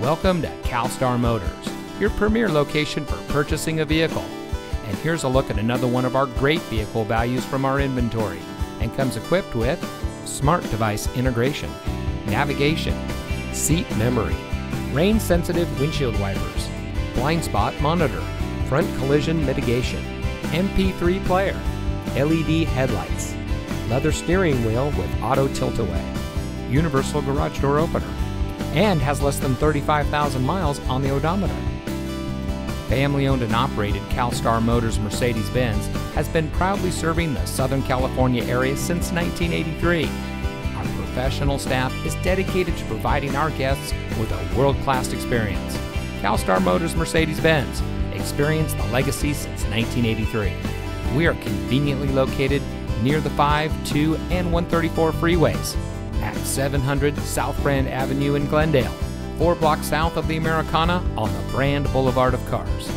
Welcome to CalStar Motors, your premier location for purchasing a vehicle. And here's a look at another one of our great vehicle values from our inventory and comes equipped with smart device integration, navigation, seat memory, rain sensitive windshield wipers, blind spot monitor, front collision mitigation, MP3 player, LED headlights, leather steering wheel with auto tilt away, universal garage door opener, and has less than 35,000 miles on the odometer. Family owned and operated CalStar Motors Mercedes Benz has been proudly serving the Southern California area since 1983. Our professional staff is dedicated to providing our guests with a world class experience. CalStar Motors Mercedes Benz, experience the legacy since 1983. We are conveniently located near the 5, 2, and 134 freeways at 700 South Brand Avenue in Glendale, four blocks south of the Americana on the Brand Boulevard of Cars.